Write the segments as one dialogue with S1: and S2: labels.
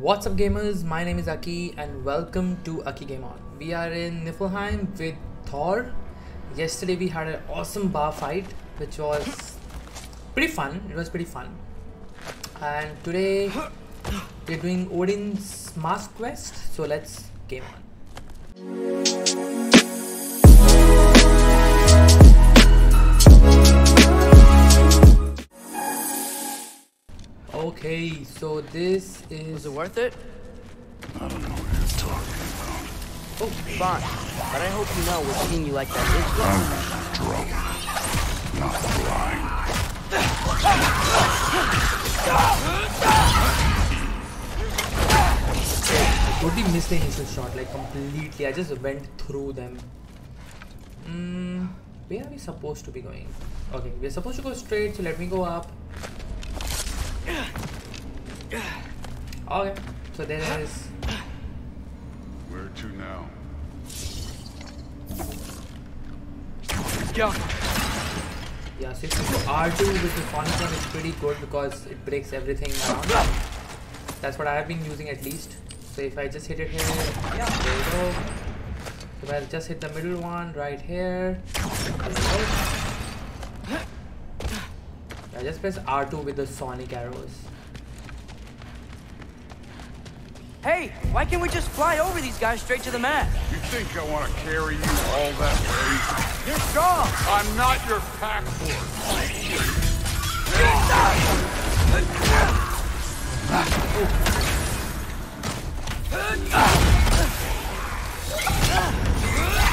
S1: What's up gamers, my name is Akki and welcome to Akki Game On. We are in Niflheim with Thor. Yesterday we had an awesome bar fight which was pretty fun, it was pretty fun. And today we're doing Odin's Mask Quest, so let's game on. Okay, so this is
S2: Was it worth it?
S3: I don't know what you're talking about.
S2: Oh, fine. But I hope you know what seeing you like that is
S3: I'm drunk, not blind.
S1: totally missed the initial shot, like completely. I just went through them. Mm, where are we supposed to be going? Okay, we're supposed to go straight, so let me go up. Okay, so there is.
S3: Where to now?
S2: Go.
S1: Yeah, so if you do R2 with the Sonic one, it's pretty good because it breaks everything around. That's what I have been using at least. So if I just hit it here, yeah, there you go. If I just hit the middle one right here, go. I just press R2 with the Sonic arrows.
S2: Hey, why can't we just fly over these guys straight to the mat?
S3: You think I want to carry you all that way?
S2: You're strong.
S3: I'm not your pack horse.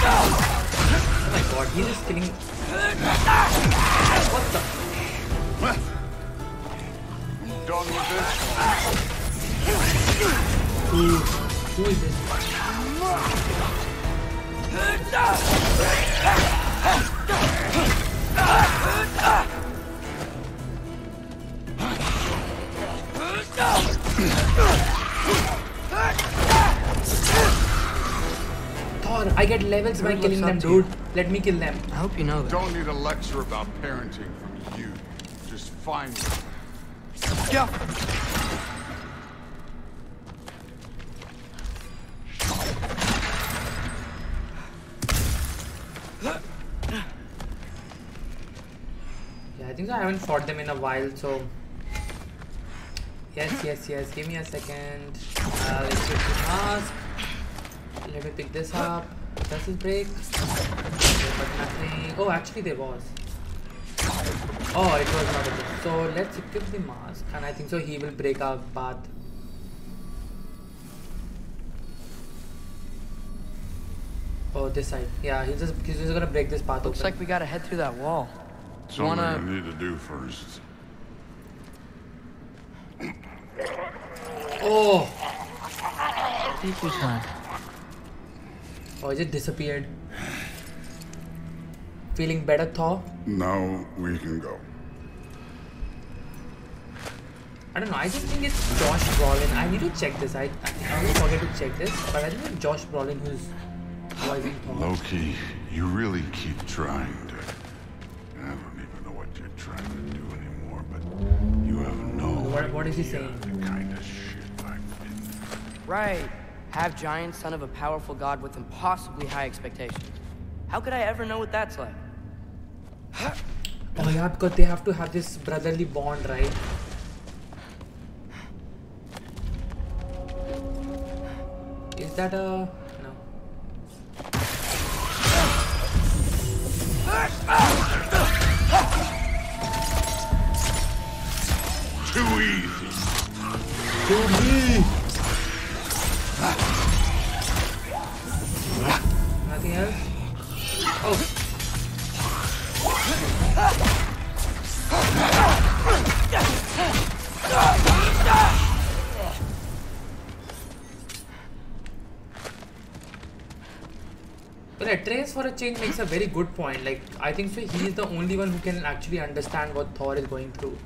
S1: Oh my god, he's just killing. What the?
S3: Done with this?
S1: Who, who is this? Thor, I get levels by killing them,
S2: up
S1: dude. Let me kill them.
S2: I hope you know that.
S3: Don't need a lecture about parenting from you. Just find them.
S2: Go.
S1: Yeah, I think. I haven't fought them in a while, so. Yes, yes, yes. Give me a second. Uh, let's get the mask. Let me pick this up. Does this break? Okay, but nothing. Oh, actually, there was. Oh, it was not a break. So let's equip the mask, and I think so. He will break our path. Oh, this side. Yeah, he's just he's just gonna break this path.
S2: Looks
S1: open.
S2: like we gotta head through that wall. You
S3: Something I
S2: wanna?
S3: need to do first.
S1: Oh.
S2: Take your time.
S1: Oh, it just disappeared. Feeling better, Thor?
S3: Now we can go.
S1: I don't know. I just think it's Josh Brolin. I need to check this. I, I, I always forget to check this, but I think it's Josh Brolin who's voicing Thor.
S3: Loki, you really keep trying to. I don't even know what you're trying to do anymore, but you have no.
S1: What- what is he
S3: idea
S1: saying?
S3: The kind of shit I've been through.
S2: Right. Half giant, son of a powerful god with impossibly high expectations. How could I ever know what that's like?
S1: Oh yeah, because they have to have this brotherly bond, right? Is that a no?
S3: Too easy.
S1: Nothing Well, Atreus for a change makes a very good point. Like, I think so. He is the only one who can actually understand what Thor is going through.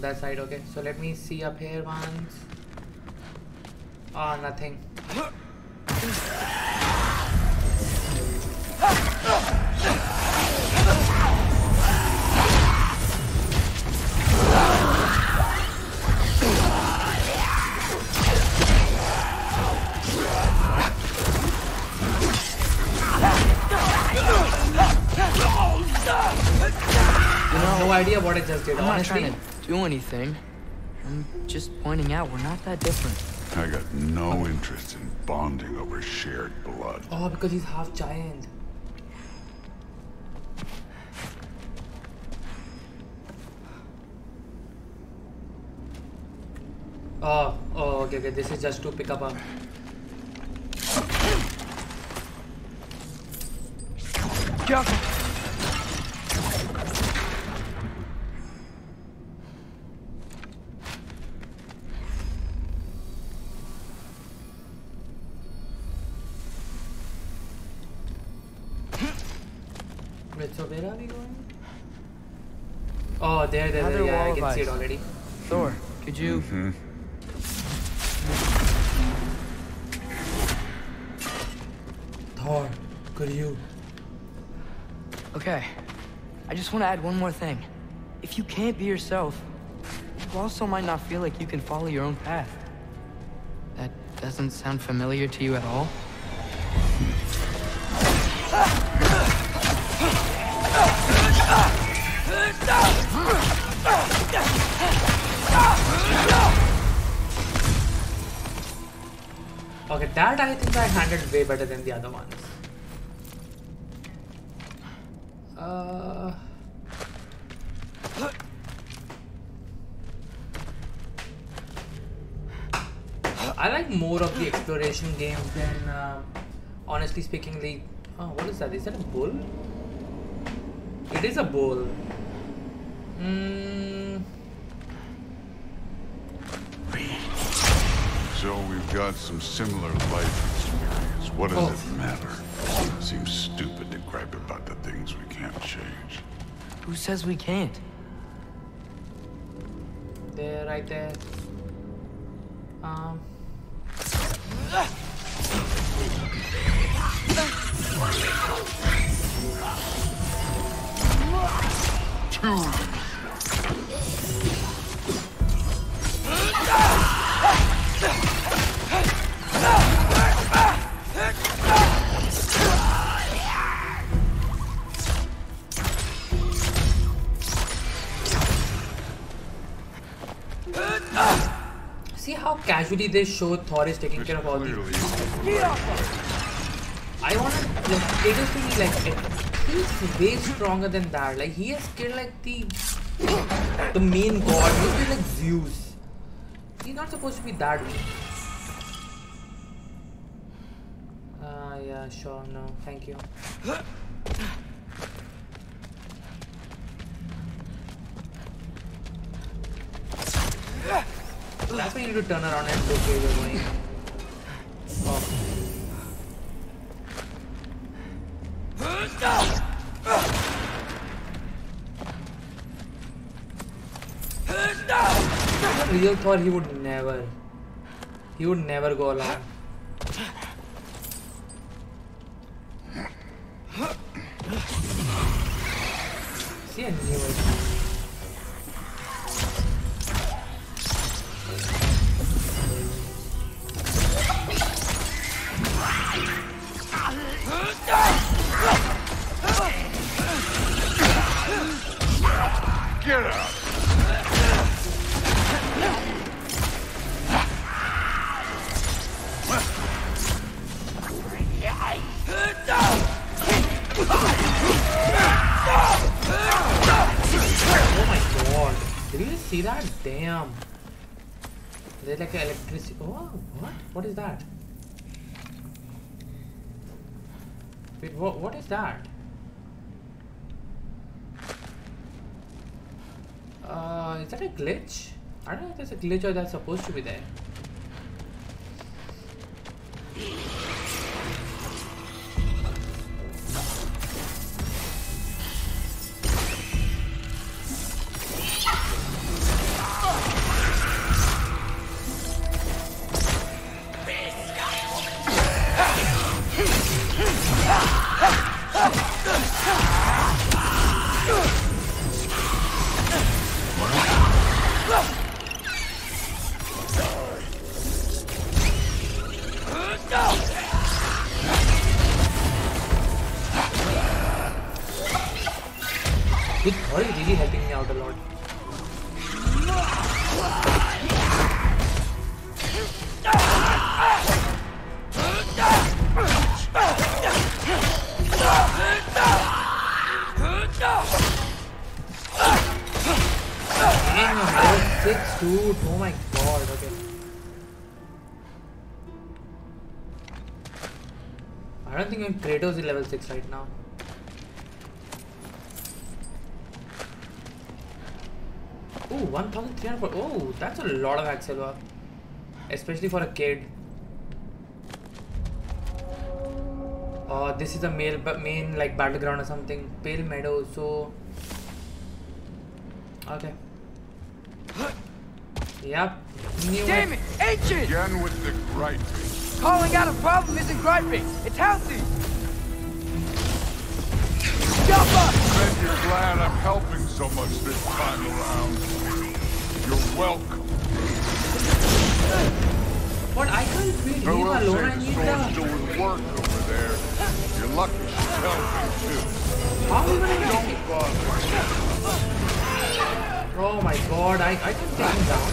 S1: That side, okay. So let me see up here once. Ah, nothing. Idea I just did,
S2: I'm not trying to do anything. I'm just pointing out we're not that different.
S3: I got no interest in bonding over shared blood.
S1: Oh, because he's half giant. Oh, oh, okay, okay. This is just to pick up a.
S2: Careful.
S1: There, there, there.
S2: Another
S1: Yeah, I can
S2: of
S1: see it already.
S2: Thor, could you? Mm-hmm.
S1: Thor, could you?
S2: Okay. I just want to add one more thing. If you can't be yourself, you also might not feel like you can follow your own path. That doesn't sound familiar to you at all?
S1: That I think I handled way better than the other ones. Uh. I like more of the exploration games than, uh, honestly speaking, the. Oh, what is that? Is that a bull? It is a bull. Mm,
S3: So we've got some similar life experience. What does
S1: Oh.
S3: it matter? It Seems stupid to gripe about the things we can't change.
S2: Who says we can't?
S1: there, right there. Um.
S3: Two.
S1: Casually they show Thor is taking care of all these. I want to like Kratos to be like he's way stronger than that. Like he has killed like the the main god. He's like Zeus. He's not supposed to be that weak. Ah, yeah, sure, no, thank you. That's why you need to turn around and look where you're going. Oh. Real Thor, he would never. He would never go along. See,
S3: get out!
S1: Oh my god. Did you see that? Damn. There's like electricity. Oh, what? What is that? Wait, what, what is that? Uh, is that a glitch? I don't know if there's a glitch or that's supposed to be there. Thor is really helping me out a lot. Damn, 6 dude. Oh my god, okay. I don't think I'm Kratos is level 6 right now. 1300 Oh, that's a lot of Hacksilver. Especially for a kid. Uh, this is a main, main like battleground or something. Pale Meadow, so... Okay. Yep. Knew
S2: Damn it! Ancient!
S3: Again with the griping.
S2: Calling out a problem isn't griping. It's healthy. Jump up!
S3: Bet you're glad I'm helping so much this time around. You're welcome.
S1: But I can't feed him alone. I need the...
S3: doing work over there? You're lucky she's helping too.
S1: How gonna
S3: Don't bother.
S1: Oh my god, I, I can take him down.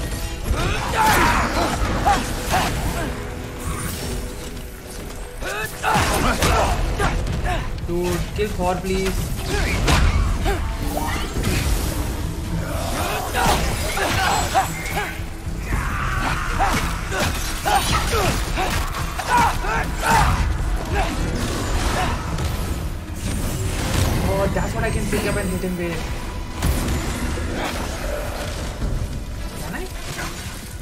S1: Dude, kill Thor please. Oh, that's what I can pick up and hit him with. Can I?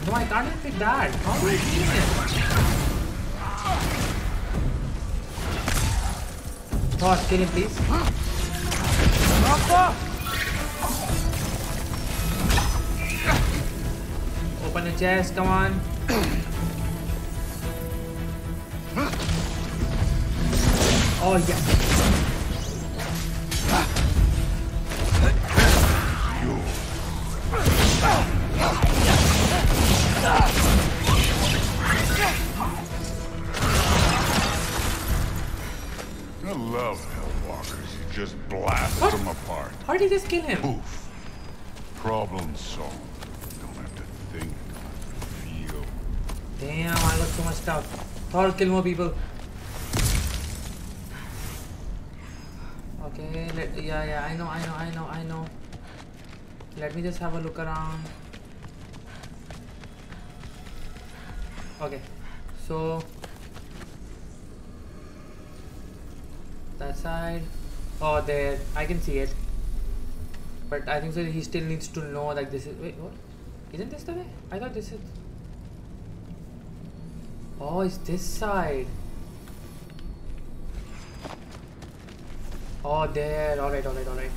S1: No, I can't even pick that. How do I kill him? Thor, kill him please. Open the chest, come on. Oh yeah.
S3: I love Hellwalkers. You just blast
S1: What?
S3: them apart.
S1: How did he just kill him?
S3: Poof. Problem solved. Don't have to think. Feel.
S1: Damn, I got so much stuff. Thor, kill more people. Okay, let, yeah, yeah, I know, I know, I know, I know. Let me just have a look around. Okay, so that side. Oh, there, I can see it. But I think so. He still needs to know like this is. Wait, what? Isn't this the way? I thought this is. Oh, it's this side. Oh, there. Alright, alright, alright.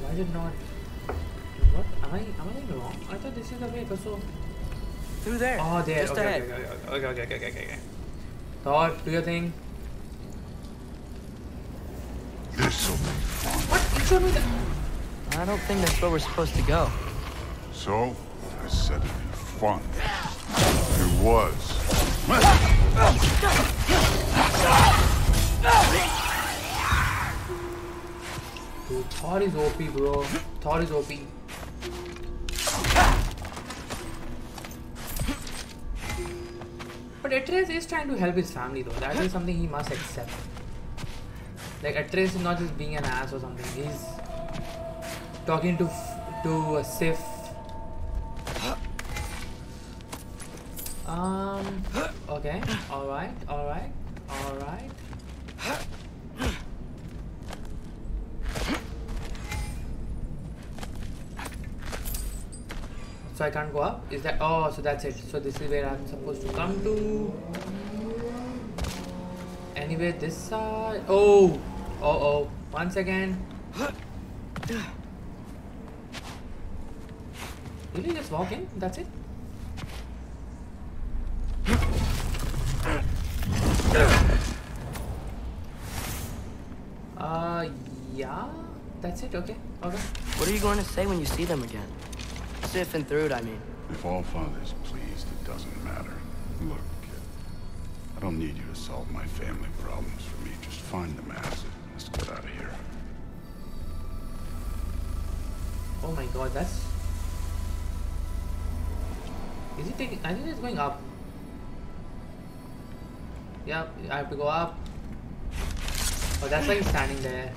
S1: Why is it not? What? Am I, am I going wrong? I thought this is the way it was so.
S2: Through there.
S1: Oh, there.
S2: Just
S1: Okay,
S2: ahead.
S1: okay, okay, okay, okay, okay, okay, okay. Thor, do your thing.
S3: This'll be fun.
S1: What? You showed me the.
S2: I don't think that's where we're supposed to go.
S3: So, I said it'd be fun. It was.
S1: Dude, Thor is OP, bro. Thor is OP. But Atreus is trying to help his family, though. That is something he must accept. Like Atreus is not just being an ass or something. He's talking to to uh, Sif. Um. Okay. All right. All right. All right. So I can't go up? Is that oh so that's it. So this is where I'm supposed to come to. Anyway, this side oh oh oh once again. Will you just walk in? That's it? Uh yeah, that's it, okay. Okay.
S2: What are you going to say when you see them again? Sif and it, I mean.
S3: If all father's pleased, it doesn't matter. Look, kid. I don't need you to solve my family problems for me. Just find the mask. Let's get out of here.
S1: Oh my god, that's. Is he taking. I think it's going up. Yep, I have to go up. Oh, that's why he's standing there.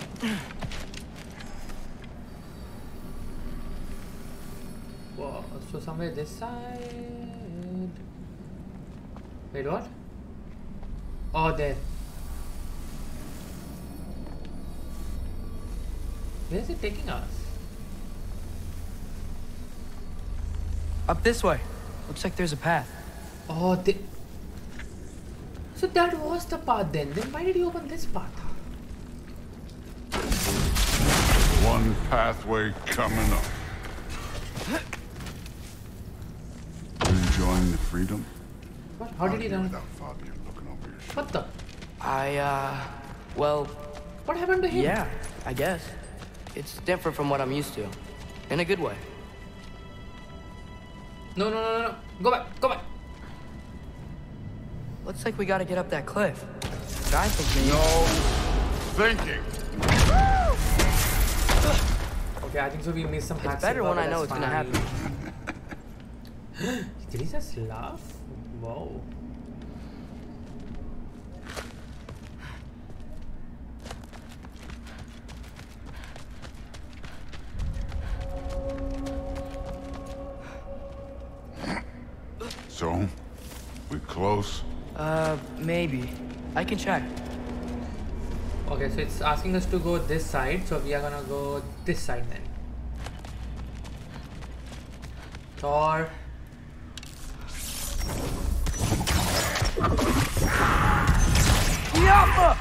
S1: Whoa, so somewhere this side. Wait, what? Oh, there. Where is it taking us?
S2: Up this way. Looks like there's a path.
S1: Oh, they... So that was the path then. Then why did you open this path?
S3: One pathway coming up. You enjoying the freedom?
S1: What? How did he
S3: Out
S1: run?
S3: Without Fabian looking over your shoulder.
S1: What the?
S2: I, uh, well,
S1: What happened to him?
S2: yeah, I guess. It's different from what I'm used to. In a good way.
S1: No, no, no, no, no. Go back. Go back.
S2: Looks like we gotta get up that cliff. But I think maybe...
S3: No thinking.
S1: Okay, I think so. We missed some
S2: It's better
S1: but
S2: when I know it's gonna happen.
S1: Did he just laugh? Whoa.
S3: So, we close?
S2: Uh, maybe. I can check.
S1: Okay, so it's asking us to go this side, so we are gonna go this side then. Thor. Oh,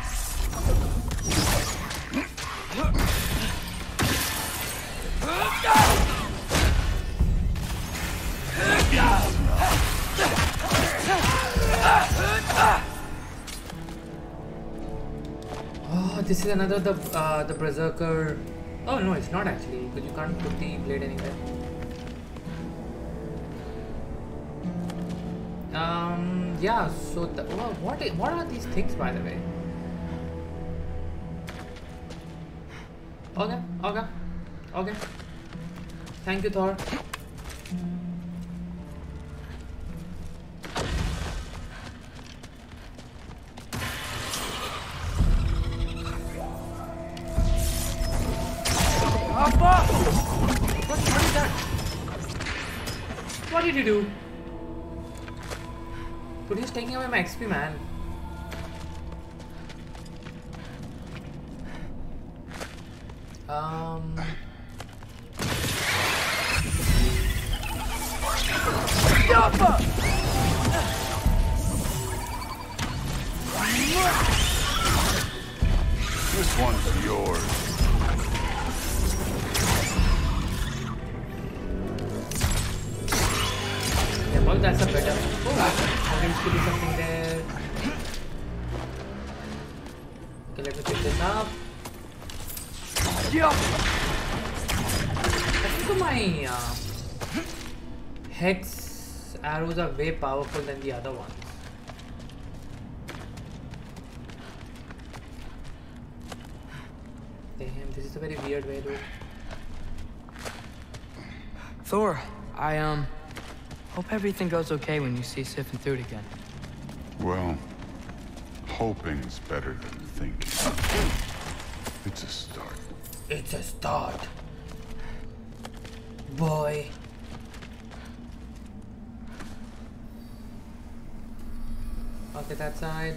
S1: another the uh, the berserker. Oh no, it's not actually because you can't put the blade anywhere. Um, yeah. So the, oh, what what are these things by the way? Okay, okay, okay. Thank you, Thor. What did you do? Dude, he's taking away my XP, man. Hex are way powerful than the other ones. Damn, this is a very weird way to.
S2: Thor, I, um, hope everything goes okay when you see Sif and Thrud again.
S3: Well, hoping's better than thinking. It's a start.
S1: It's a start. Boy. That side.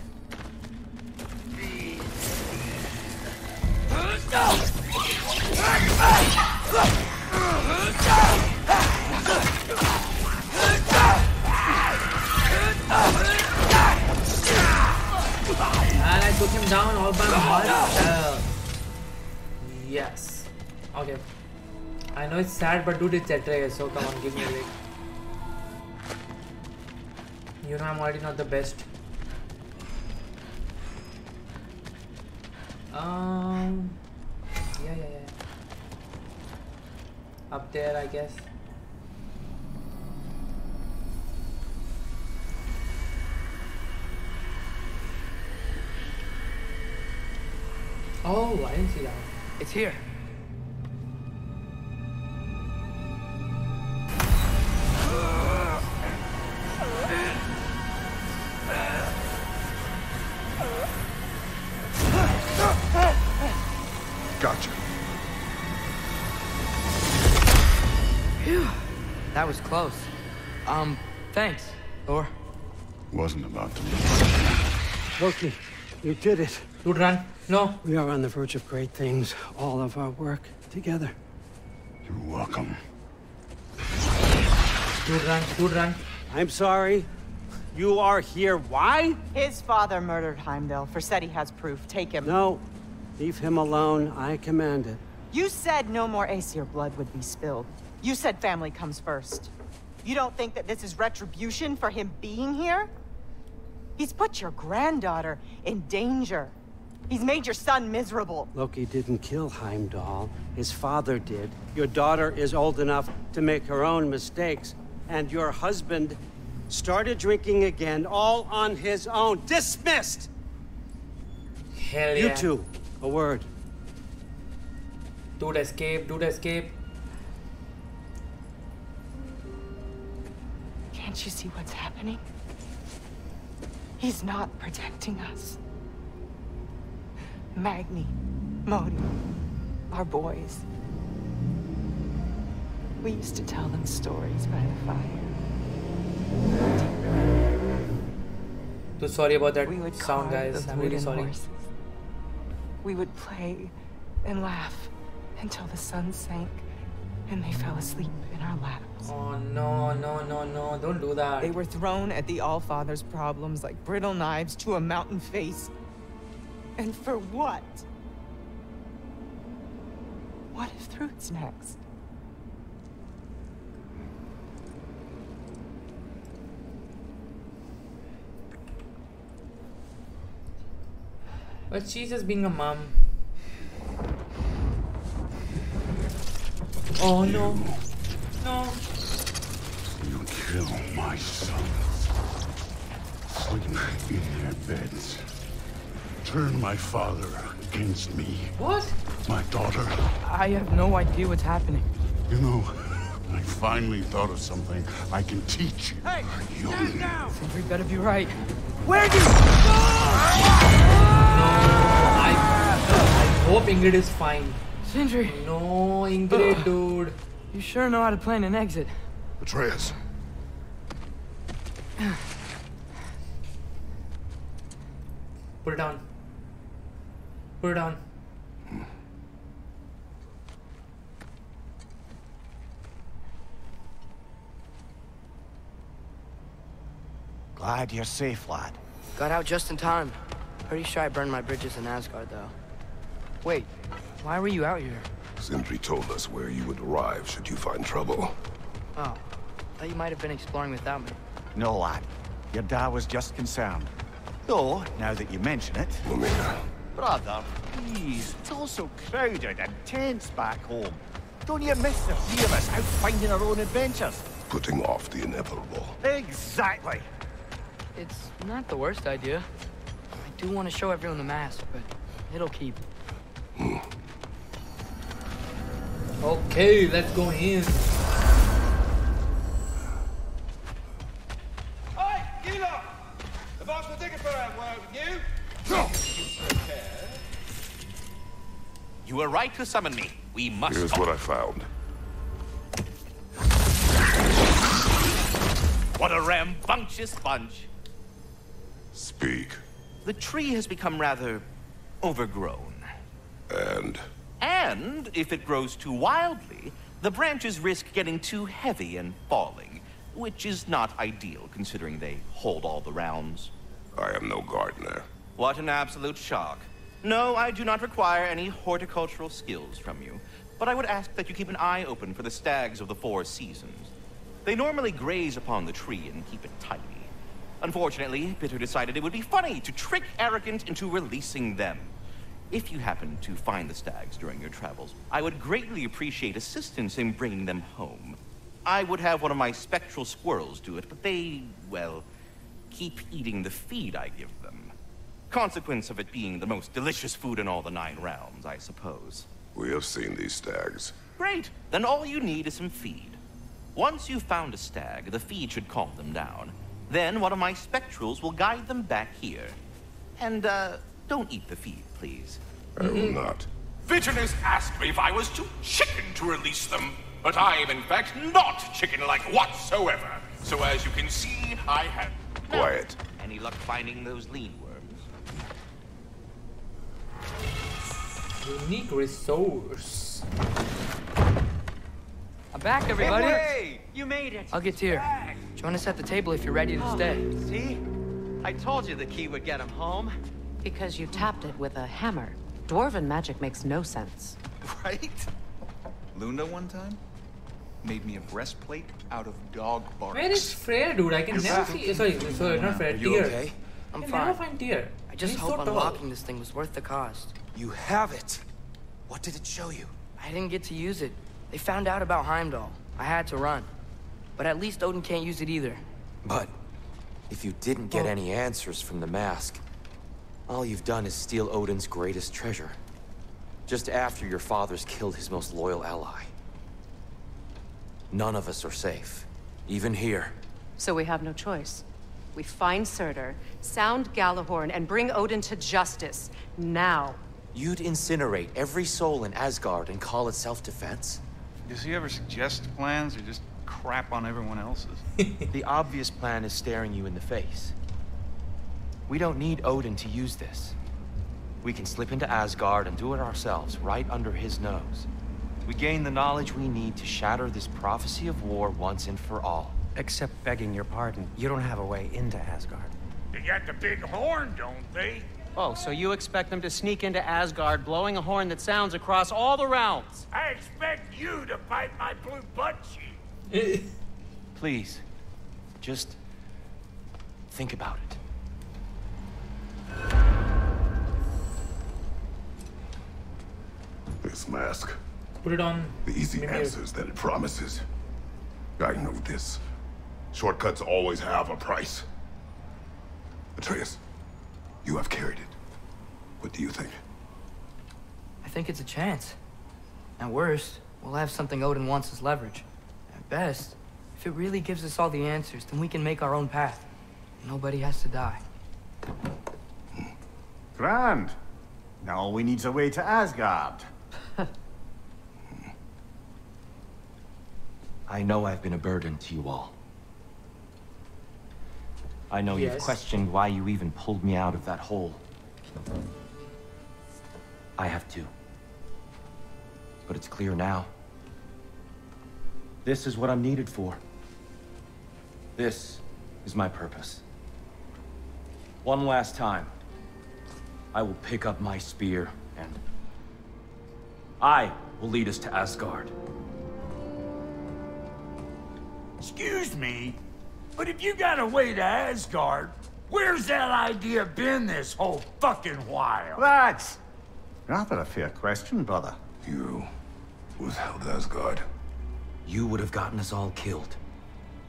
S1: And I took him down all by myself. Yes. Okay. I know it's sad, but dude, it's Atreus, so come on, give me a break. You know I'm already not the best. Um. Yeah, yeah, yeah. Up there, I guess. Oh, I didn't see that.
S2: It's here.
S4: You did it.
S1: Dude, run. No.
S4: We are on the verge of great things. All of our work together.
S3: You're welcome.
S1: Dude, run. Dude, run.
S4: I'm sorry. You are here. Why?
S5: His father murdered Heimdall. Forseti has proof. Take him.
S4: No. Leave him alone. I command it.
S5: You said no more Aesir blood would be spilled. You said family comes first. You don't think that this is retribution for him being here? He's put your granddaughter in danger. He's made your son miserable.
S4: Loki didn't kill Heimdall. His father did. Your daughter is old enough to make her own mistakes. And your husband started drinking again, all on his own. Dismissed!
S1: Hell yeah.
S4: You
S1: yeah.
S4: two, a word.
S1: Dude, escape. Dude, escape.
S5: Can't you see what's happening? He's not protecting us. Magni, Modi, our boys. We used to tell them stories by the fire.
S1: Dude, sorry about that
S5: We would
S1: sound, guys. I'm really sorry.
S5: horses. We would play and laugh until the sun sank and they fell asleep in our laps.
S1: Oh, no, no, no, no. Don't do that.
S5: They were thrown at the Allfather's problems like brittle knives to a mountain face. And for what? What if Thrud's next?
S1: But she's just being a mom. Oh no. No.
S3: You kill my sons. Sleep in their beds. Turn my father against me.
S1: What?
S3: My daughter.
S2: I have no idea what's happening.
S3: You know, I finally thought of something I can teach you. Hey, stand down!
S2: Sentry better be right.
S1: I, I hope Ingrid is fine.
S2: Sindri,
S1: No, Ingrid, dude.
S2: you sure know how to plan an exit.
S3: Atreus,
S1: Put it down. Put it down.
S6: Glad you're safe, lad.
S2: Got out just in time. Pretty sure I burned my bridges in Asgard, though. Wait, why were you out here?
S7: Sindri told us where you would arrive should you find trouble.
S2: Oh, thought you might have been exploring without me.
S6: No, lad. Your dad was just concerned. Though, now that you mention it...
S7: Lumina,
S6: Brother, please. It's all so crowded and tense back home. Don't you miss the three of us out finding our own adventures?
S7: putting off the inevitable.
S6: Exactly.
S2: It's not the worst idea. I do want to show everyone the mask, but it'll keep. Hmm.
S1: Okay, let's go in.
S8: To summon me. We must.
S7: Here's what I found.
S8: What a rambunctious bunch.
S7: Speak.
S8: The tree has become rather overgrown.
S7: And
S8: And if it grows too wildly, the branches risk getting too heavy and falling, which is not ideal considering they hold all the rounds.
S7: I am no gardener.
S8: What an absolute shock. No, I do not require any horticultural skills from you, but I would ask that you keep an eye open for the stags of the four seasons. They normally graze upon the tree and keep it tidy. Unfortunately, Bitter decided it would be funny to trick Arrogant into releasing them. If you happen to find the stags during your travels, I would greatly appreciate assistance in bringing them home. I would have one of my spectral squirrels do it, but they, well, keep eating the feed I give them. Consequence of it being the most delicious food in all the Nine Realms, I suppose.
S7: We have seen these stags.
S8: Great. Then all you need is some feed. Once you've found a stag, the feed should calm them down. Then one of my spectrals will guide them back here. And, uh, don't eat the feed, please.
S7: I will not.
S9: Vigilance asked me if I was too chicken to release them, but I am in fact not chicken-like whatsoever. So as you can see, I have...
S7: Quiet.
S8: Any luck finding those Lindwyrms?
S1: Unique resource.
S2: I'm back, everybody.
S4: Hey, you made it.
S2: I'll get to you. Join us at the table if you're ready to oh, stay.
S4: See? I told you the key would get him home.
S10: Because you tapped it with a hammer. Dwarven magic makes no sense.
S11: Right? Lunda one time made me a breastplate out of dog bark.
S1: Where is Freyr, dude? I can never see. Sorry, sorry, not Freyr.
S11: You
S1: Tyr.
S11: okay?
S2: I'm
S1: I can
S2: fine.
S1: never find Tyr.
S2: I just hope unlocking this thing was worth the cost.
S11: You have it. What did it show you?
S2: I didn't get to use it. They found out about Heimdall. I had to run. But at least Odin can't use it either.
S12: But if you didn't get
S1: Oh.
S12: any answers from the mask, all you've done is steal Odin's greatest treasure. Just after your father's killed his most loyal ally. None of us are safe. Even here.
S10: So we have no choice. We find Surtur, sound Gjallarhorn, and bring Odin to justice. Now.
S12: You'd incinerate every soul in Asgard and call it self-defense?
S11: Does he ever suggest plans or just crap on everyone else's?
S12: the obvious plan is staring you in the face. We don't need Odin to use this. We can slip into Asgard and do it ourselves, right under his nose. We gain the knowledge we need to shatter this prophecy of war once and for all.
S4: Except begging your pardon, you don't have a way into Asgard.
S6: They got the big horn, don't they?
S4: Oh, so you expect them to sneak into Asgard blowing a horn that sounds across all the realms?
S6: I expect you to bite my blue butt cheek.
S12: Please, just think about it.
S7: This mask.
S1: Put it on.
S7: The easy
S1: Mimir.
S7: answers that it promises. I know this. Shortcuts always have a price. Atreus, you have carried it. What do you think?
S2: I think it's a chance. At worst, we'll have something Odin wants as leverage. At best, if it really gives us all the answers, then we can make our own path. Nobody has to die. Hmm.
S6: Grand. Now all we need's a way to Asgard.
S12: I know I've been a burden to you all. I know you've questioned why you even pulled me out of that hole. I have too. But it's clear now. This is what I'm needed for. This is my purpose. One last time, I will pick up my spear and I will lead us to Asgard.
S6: Excuse me, but if you got a way to Asgard, where's that idea been this whole fucking while?
S13: That's rather a fair question, brother.
S7: You withheld Asgard.
S12: You would have gotten us all killed.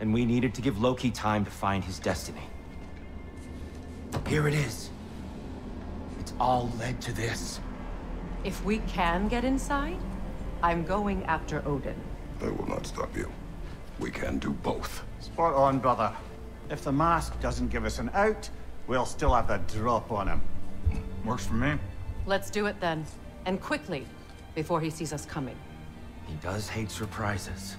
S12: And we needed to give Loki time to find his destiny. Here it is. It's all led to this.
S10: If we can get inside, I'm going after Odin.
S7: I will not stop you. We can do both.
S13: Spot on, brother. If the mask doesn't give us an out, we'll still have the drop on him.
S11: Works for me.
S10: Let's do it then. And quickly, before he sees us coming.
S12: He does hate surprises.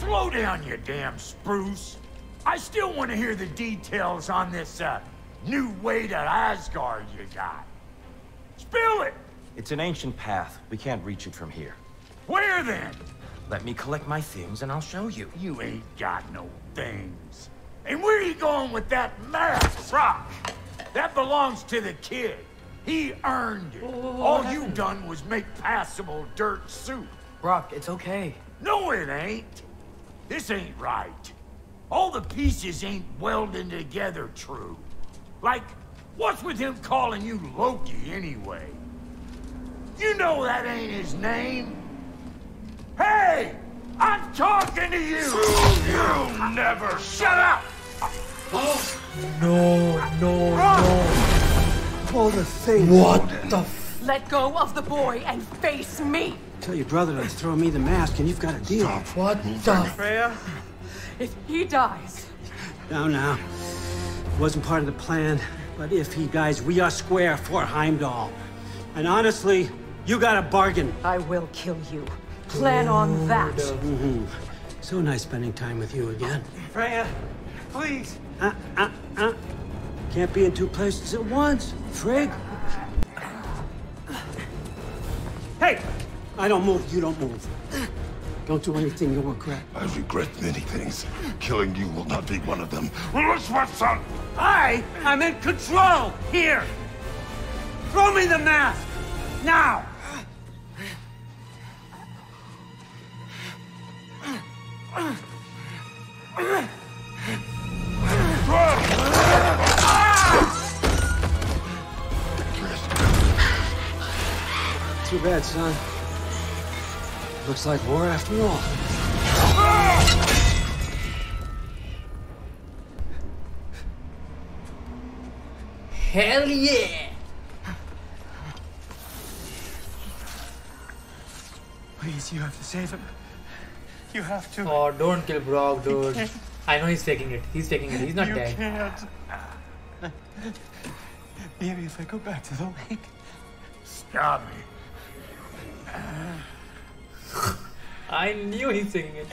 S6: Slow down, you damn spruce. I still want to hear the details on this, uh, new way to Asgard you got. Spill it!
S12: It's an ancient path. We can't reach it from here.
S6: Where then?
S12: Let me collect my things and I'll show you.
S6: You ain't got no things. And where you going with that mask, Rock? That belongs to the kid. He earned it. All you done was make passable dirt soup.
S2: Brok, it's okay.
S6: No, it ain't. This ain't right. All the pieces ain't welding together true. Like, what's with him calling you Loki anyway? You know that ain't his name. Hey! I'm talking to you! You never shut up!
S1: No, no, no.
S4: Pull the thing.
S1: What the f-
S10: Let go of the boy and face me!
S4: Tell your brother to throw me the mask and you've got a deal.
S1: What the
S10: Freya, if he dies,
S4: Now, now. It wasn't part of the plan, but if he dies, we are square for Heimdall. And honestly, you got a bargain.
S10: I will kill you. Plan on that.
S4: So nice spending time with you again.
S13: Freya, please.
S4: Uh, uh, uh. Can't be in two places at once, Frigg. Hey! I don't move, you don't move. Don't do anything you'll regret.
S7: I regret many things. Killing you will not be one of them. Where's my son?
S4: I am in control here. Throw me the mask now. Too bad, son. Looks like war after all.
S1: Hell yeah!
S13: Please, you have to save him. You have to.
S1: Oh, don't kill Brok, dude. I know he's faking it. He's faking it. He's not
S13: you
S1: dead.
S13: can't. Maybe if I go back to the lake.
S6: Stop it.
S1: I knew he's faking it.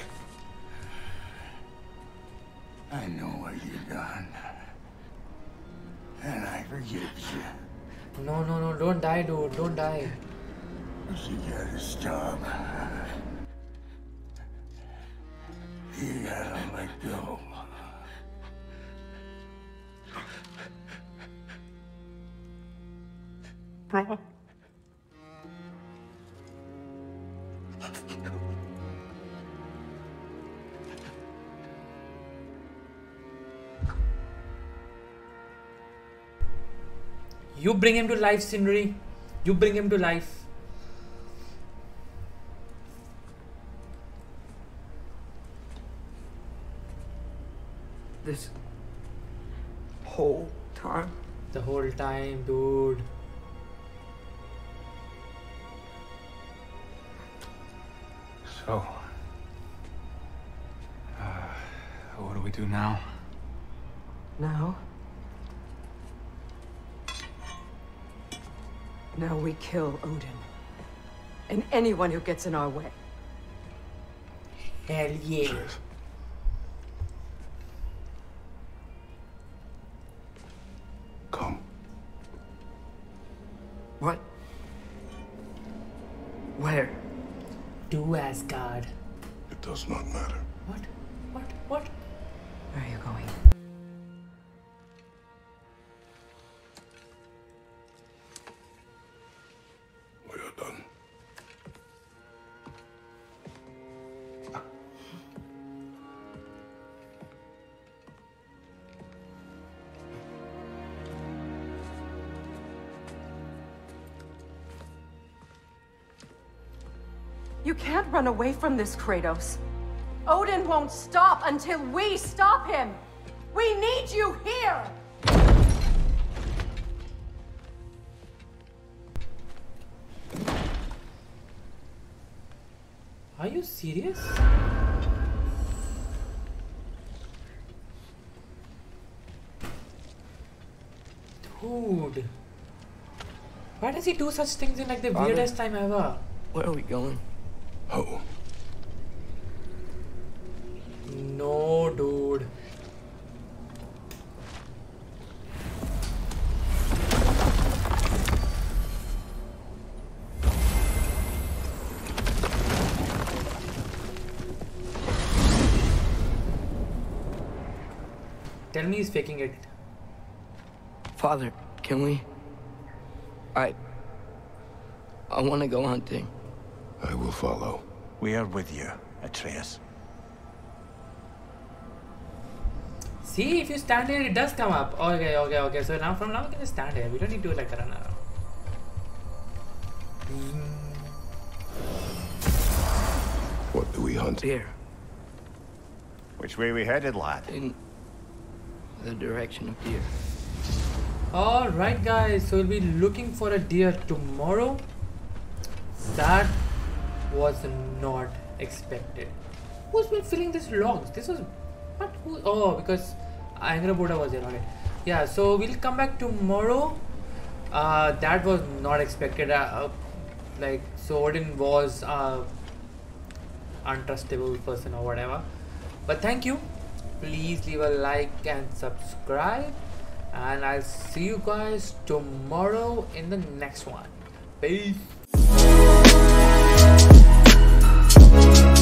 S6: I know what you've done. And I forgive you.
S1: No, no, no, don't die, dude. Don't die.
S6: You gotta stop. You gotta let go.
S13: Bro.
S1: You bring him to life, Sindri. You bring him to life.
S2: This whole time?
S1: The whole time, dude.
S11: So, uh, what do we do now?
S10: Now? Now we kill Odin. And anyone who gets in our way.
S1: Hell yeah.
S7: Does not matter.
S10: You can't run away from this, Kratos. Odin won't stop until we stop him. We need you here.
S1: Are you serious? Dude. Why does he do such things in like the
S2: Father?
S1: weirdest time ever?
S2: Where are we going?
S7: Oh.
S1: No, dude. Tell me he's faking it.
S2: Father, can we? I. I want to go hunting.
S7: I will follow.
S13: We are with you, Atreus.
S1: See, if you stand here, it does come up. Okay, okay, okay. So now from now we can just stand here. We don't need to like run around.
S7: What do we hunt?
S2: Deer.
S13: Which way we headed, lad?
S2: In the direction of deer.
S1: Alright guys, so we'll be looking for a deer tomorrow. That was not expected. Who's been filling these logs? This was what who oh because Angrboda was there, okay. Yeah, so we'll come back tomorrow. Uh that was not expected. Uh, uh, like so Odin was uh untrustable person or whatever. But thank you. Please leave a like and subscribe and I'll see you guys tomorrow in the next one. Peace. Thank you.